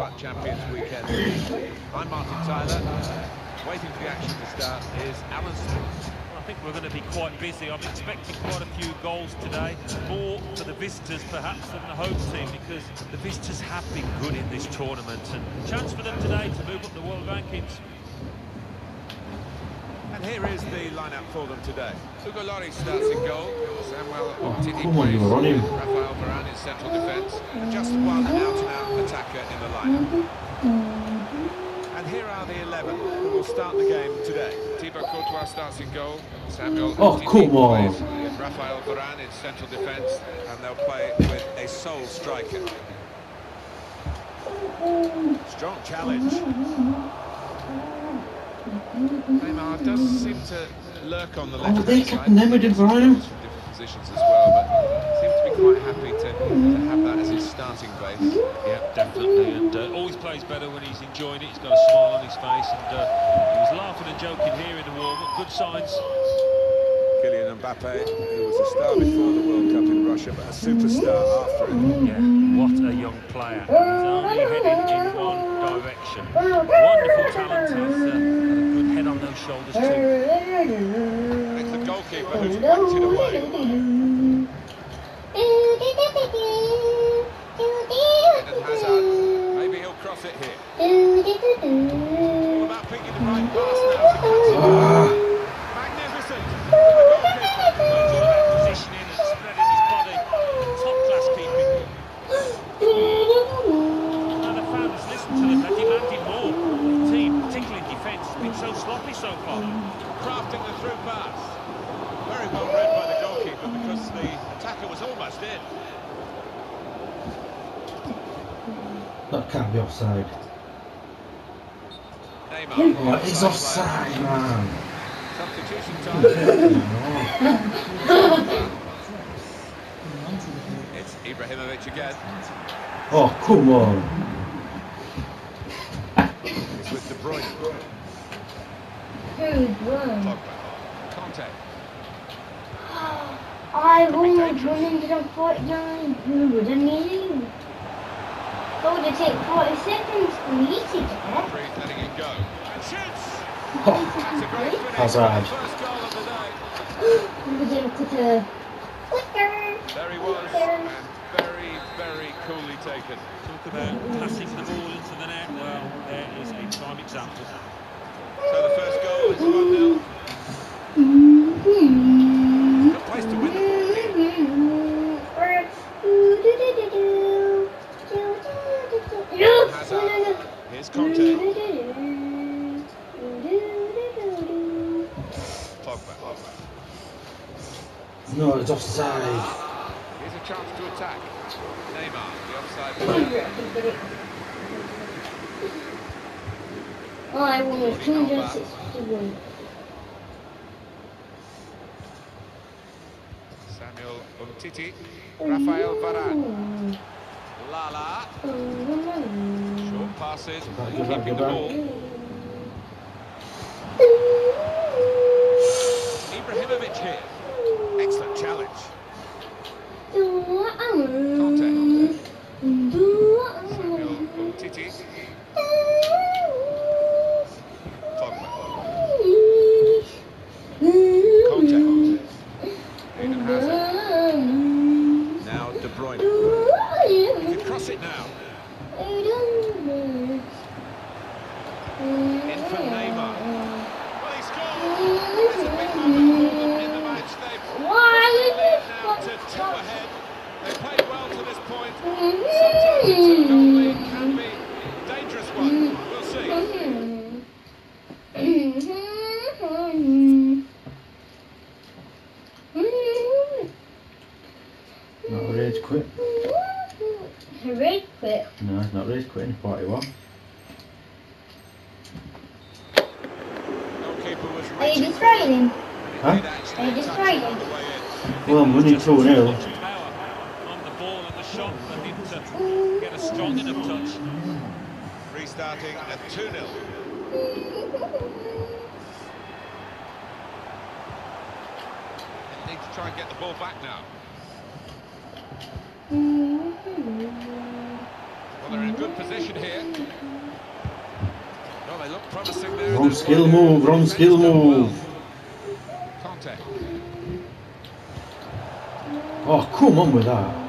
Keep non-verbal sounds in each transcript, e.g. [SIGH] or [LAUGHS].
Champions weekend. I'm Martin Tyler. Waiting for the action to start is Alan. I think we're going to be quite busy. I'm expecting quite a few goals today, more for the visitors perhaps than the home team because the visitors have been good in this tournament and chance for them today to move up the world rankings. And here is the lineup for them today. Hugo Lloris starts in goal. Samuel Umtiti Oh, come on, plays you were on him. Rafael Varane in central defence. And just one out-and-out attacker in the lineup. And here are the 11 who will start the game today. Thibaut Courtois starts in goal. Samuel Oh, Umtiti come on. plays Rafael Varane in central defence. And they'll play with a sole striker. Strong challenge. Neymar does seem to lurk on the left Oh, they hand kept side. Neymar De Bruyne. Different positions as well, but seems to be quite happy to, to have that as his starting base. Yeah, definitely, and uh, always plays better when he's enjoying it. He's got a smile on his face, and uh, he was laughing and joking here in the warm-up. Good signs. Kylian Mbappe, who was a star before the World Cup in Russia, but a superstar after it. Yeah, what a young player. He's only heading in one direction. Wonderful talent. He's uh, shoulders too. It's the goalkeeper who's whacked it away. Maybe he'll cross it here. All about picking the right pass now to catch it. Magnificent. The goalkeeper. Positioning and spreading his body. Top-class keeping. Now the fans listen to them. They're demanding more. The team, particularly in defence, has been so sloppy so far. crafting the through pass. Very well read by the goalkeeper because the attacker was almost in. That can't be offside. Neymar. Oh, it's offside, man. Substitution time. No. it's Ibrahimovic again. Oh, come on. It's with De Bruyne. Who's won? Pogba. Kanté. I won 149. Who would have knew? It would have taken 40 seconds for me [GASPS] to get. Rodri letting it go. And shoots! Oh, That's a great finish. Hazard. First goal of the day. He was very, very coolly taken. Talk about passing the ball into the net. Well, there is a prime example. So the first goal is 1-0. Good place to win the ball. Here's Kanté. No, it's offside. Here's a to attack. Neymar, the offside player. Oh, I won with 261. Samuel Umtiti. Oh, Rafael Varane. Lala. Oh, Short passes. Keeping the ball. Oh, Ibrahimovic here. Excellent challenge. Kanté. Mm, Samuel mm. Umtiti. Pogba. Kanté. Eden Hazard. Now De Bruyne. He can cross it now. In for Neymar. Well, he scored. It's a big moment for them in the match. They've Why led now to two ahead. They played well to this point. Sometimes a two-goal lead can be a dangerous one. We'll see. Not rage quit. Hooray, quick. No, it's not rage quitting. 41. Goalkeeper was Are you reaching destroying him? Huh? Are you touch destroying it on him? the way in. Well, I'm winning 2 0. On the ball and the shot. They didn't uh, get a strong enough touch. Restarting at 2-0. Need to try and get the ball back now. Well, they're in good position here. Well, they look promising there. Wrong skill move, wrong skill move. Kanté. Oh, come on with that.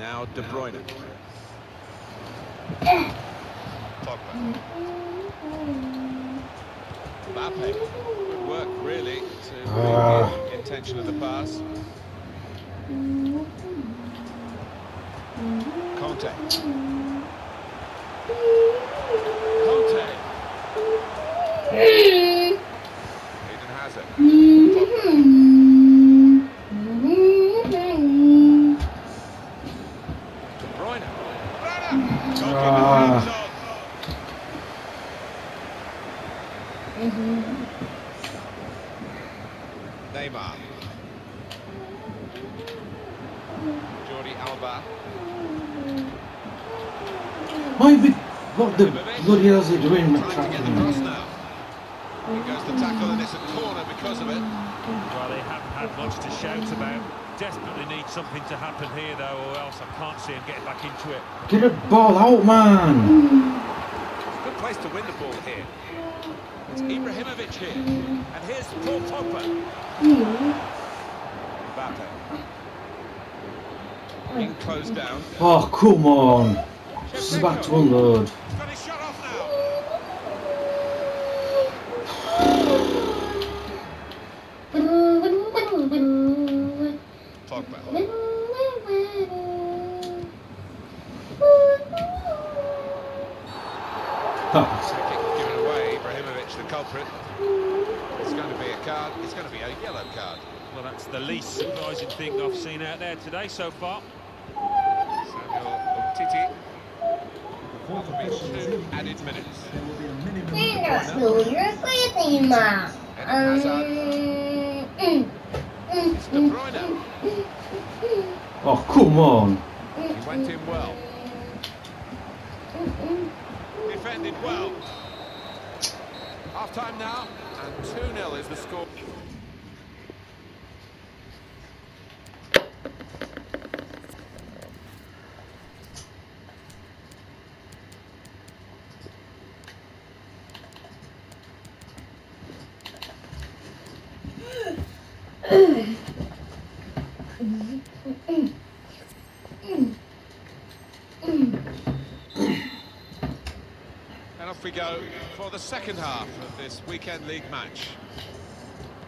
Now De Bruyne. Pogba. Mbappe. Work, really, to ah. read the intention of the pass. Kanté. Kanté. Eden Hazard. De Bruyne. Bruyne. Goalkeeper Ah. hands on. Neymar. Jordi Alba. Why be, what the bloody hell is he doing? Trying to get the cross Here goes the tackle and it's a corner because of it. Well, they haven't had much to shout about. Desperately need something to happen here, though, or else I can't see him getting back into it. Get a ball out, man. Good place to win the ball here. It's Ibrahimovic here. And here's Paul Pogba. Mbappe. Being closed down. Oh, come on. Just about to unload. He's got his shot off now. Pogba. Ha. So kick given away. Ibrahimovic, the culprit. It's going to be a card. It's going to be a yellow card. Well, that's the least surprising thing I've seen out there today so far. Samuel Umtiti. That will be two added minutes. Eden Hazard. It's De Bruyne. Oh, come on. He went in well. Defended well. Time now, and 2 0 is the score. We go for the second half of this weekend league match.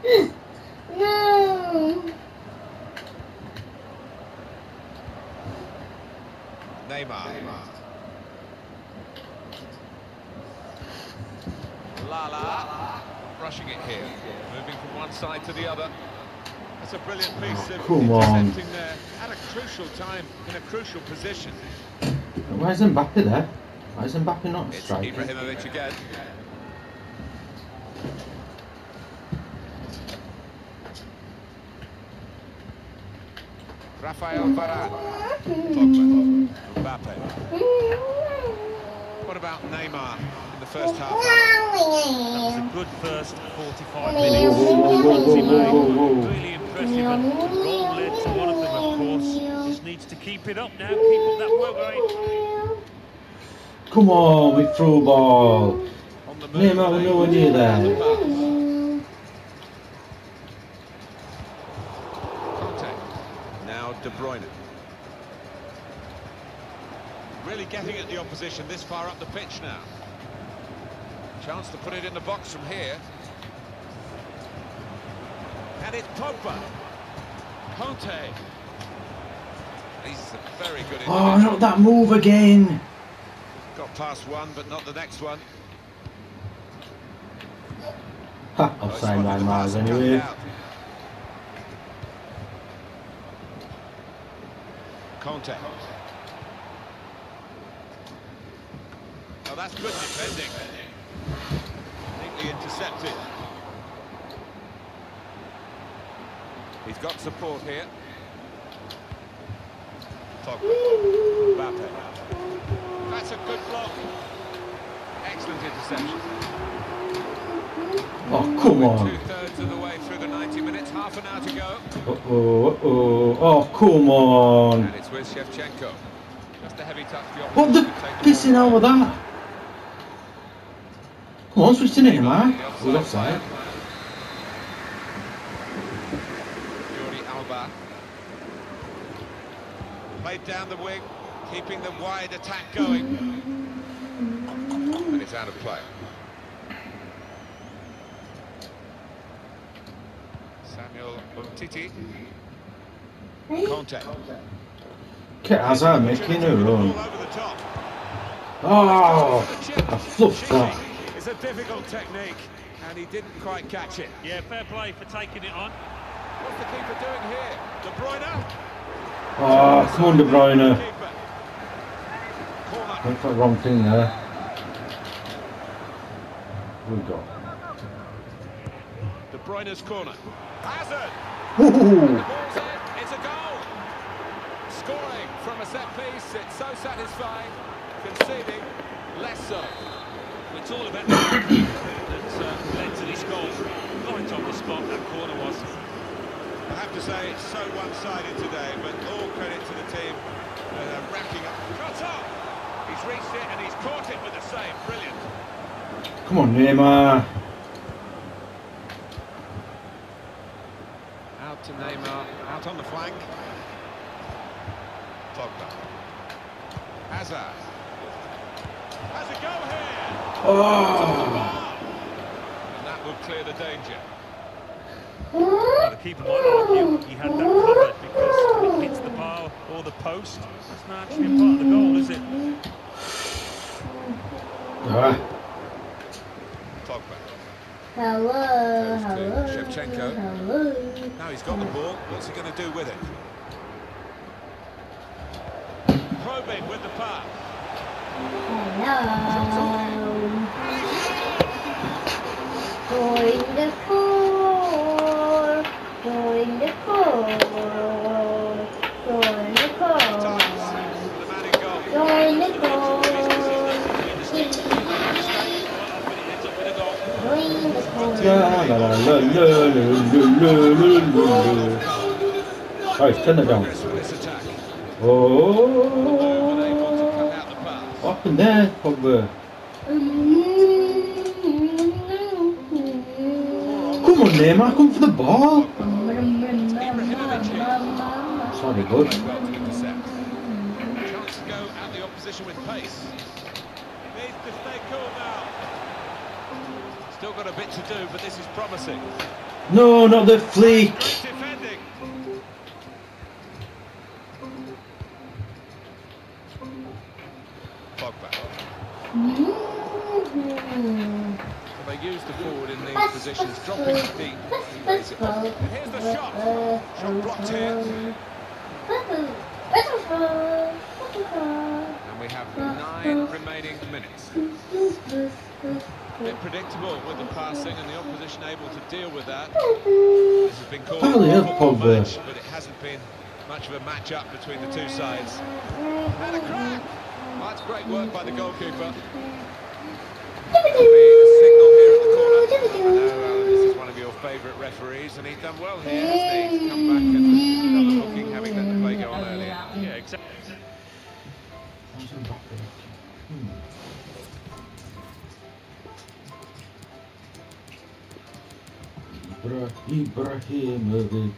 [LAUGHS] No. Neymar. Lala. Rushing it here. Moving from one side to the other. That's a brilliant piece oh, of Come on. intercepting there. At a crucial time, in a crucial position. Why is Mbappe there? Why is Mbappe not It's striking? Ibrahimovic again. Rafael Varane. Mbappe. What about Neymar in the first half? That was a good first 45 minutes. Really impressive, and the goal led to one of them, of course. Just needs to keep it up now, keep up that work rate. Come on, we throw ball. On the Neymar was nowhere near there. Kanté. Now De Bruyne. Really getting at the opposition this far up the pitch now. Chance to put it in the box from here. And it's Pogba. Kanté. He's a very good Oh, not that move again. Got past one, but not the next one. Ha, I've he's signed my spotted the pass Mars and cut it anyway. Kanté. Oh, that's good defending. Neatly intercepted. He's got support here. Mbappe. That's a good block. Excellent interception. Oh, come on. Two-thirds of the way through the 90 minutes, half an hour to go. Uh-oh, uh-oh. Oh, come on. And it's with Shevchenko. Just a heavy touch. What the opposition could take the pissing hell was that? Come on, switch to Neymar. The We're offside offside. Jordi Alba. Played down the wing, keeping the wide attack going. And it's out of play. Samuel Umtiti. Kanté. Get Hazard making a run. All over the top. Oh, For the chip. I fluffed that. It's a difficult technique, and he didn't quite catch it. Yeah, fair play for taking it on. What's the keeper doing here? De Bruyne? Oh, come on, De Bruyne. Keeper. Corner. Went for the wrong thing there. We got. De Bruyne's corner. Hazard. Ooh. The ball's in. It's a goal. Scoring from a set piece. It's so satisfying. Conceding, less so. It's all about the [COUGHS] that uh, led to this goal. Right on the spot, that corner was. I have to say it's so one-sided today, but all credit to the team that are racking up. Shot up. He's reached it and he's caught it with a save. Brilliant. Come on, Neymar. Out to Neymar, out on the flank. Pogba. Hazard. Has a go here. Oh, And that would clear the danger. Well, the keeper might argue he had that covered because it hits the bar or the post, it's not actually part of the goal, is it? Ah. Pogba. Hello, hello, Shevchenko. hello. Now he's got the ball. What's he going to do with it? Probing with the pass. Hello. Alright, turn that down. Oh, up in there, cover. Come on, Neymar, come for the ball. It's good. Chance to go at the opposition with pace. Needs to stay cool now. Still got a bit to do, but this is promising. No, not the fleek. Defending. Pogba. Well, they use the forward in these positions, dropping deep. He lays it off. And here's the shot. Shot blocked here. And we have nine remaining minutes. A bit predictable with the passing and the opposition able to deal with that. This has been called a Holy football match, but it hasn't been much of a match-up between the two sides. And a crack! Well, that's great work by the goalkeeper. There'll be a signal here at the corner. I know, Alan, this is one of your favourite referees, and he's done well here, hasn't he? He's come back and done the booking, having let the play go on earlier. Yeah, exactly. Ibra- Ibrahimovic.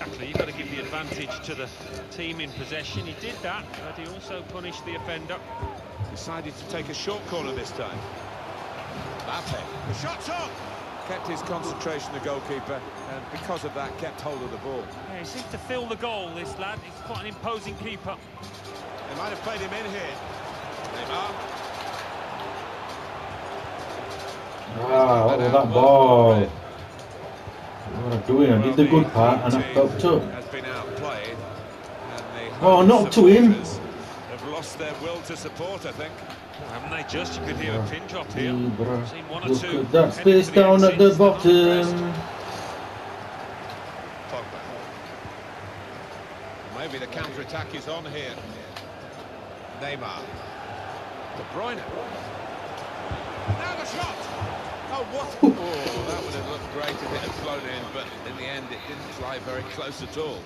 Actually, you've got to give the advantage to the team in possession. He did that, but he also punished the offender. Decided to take a short corner this time. Mbappe. The shot's on! Kept his concentration, the goalkeeper, and because of that, kept hold of the ball. Yeah, he seems to fill the goal, this lad. He's quite an imposing keeper. They might have played him in here. Neymar. Ah, what was that ball? What am I doing? I did the good part and I fucked up. Has been outplayed. And the Oh, not to him. supporters Have lost their will to support, I think. Oh, haven't they just? You could hear a pin drop here. Seen one or Look two at that heading space down at the exits, not impressed. bottom. Maybe the counter-attack is on here. Neymar. De Bruyne. Now the shot! Oh, what? Oh, that would have looked great if it had flown in, but in the end it didn't fly very close at all.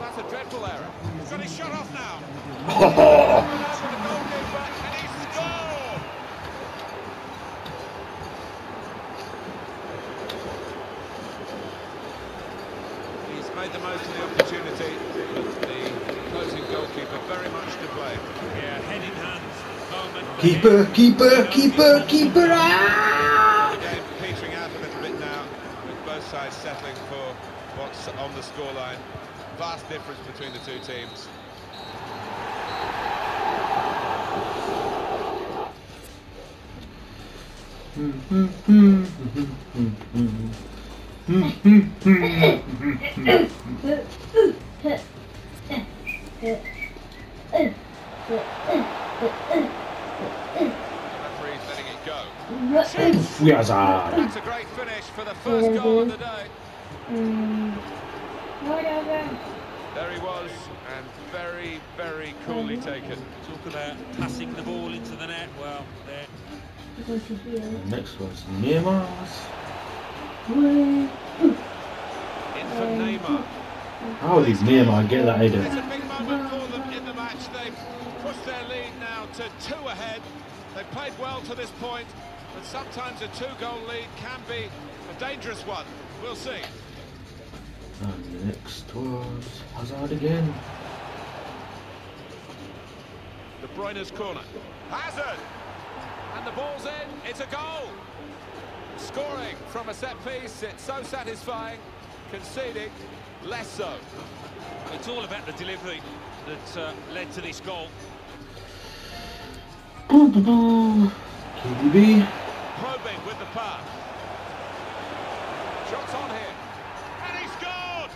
That's a dreadful error. He's got his shot off now. [LAUGHS] Over the goalkeeper, and he scored! He's made the most of the opportunity, but the opposing goalkeeper very much to blame. Yeah, head in hands moment. for Keeper, him. keeper, keeper, keeper. Ah! The game petering out a little bit now, with both sides settling for what's on the scoreline. Vast difference between the two teams. [LAUGHS] Referee's letting it go. That's a great finish for the first goal of the day. Mm, whatever. There he was, and very, very coolly taken. Talk about passing the ball into the net. Well, there. Go to here. Next was Neymar's. Wait. In for Neymar. How did Neymar get that It's header? a big moment for them in the match. They've pushed their lead now to two ahead. They've played well to this point, but sometimes a two-goal lead can be a dangerous one. We'll see. And the next was Hazard again. De Bruyne's corner. Hazard! And the ball's in. It's a goal. Scoring from a set piece. It's so satisfying. Conceding, less so. It's all about the delivery that uh, led to this goal. KDB. Probing with the pass. Shots on here. And he scored!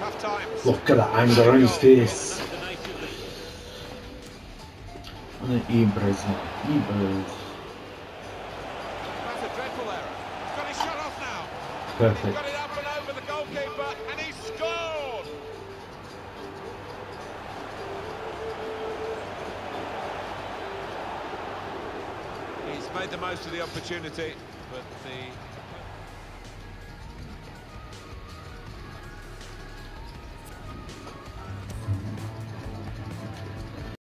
Tough times. Look at that anger on his face. That's the nature of the And then now. Ibraz. That's a dreadful error. He's got his shot off now. Perfect. Made the most of the opportunity, but the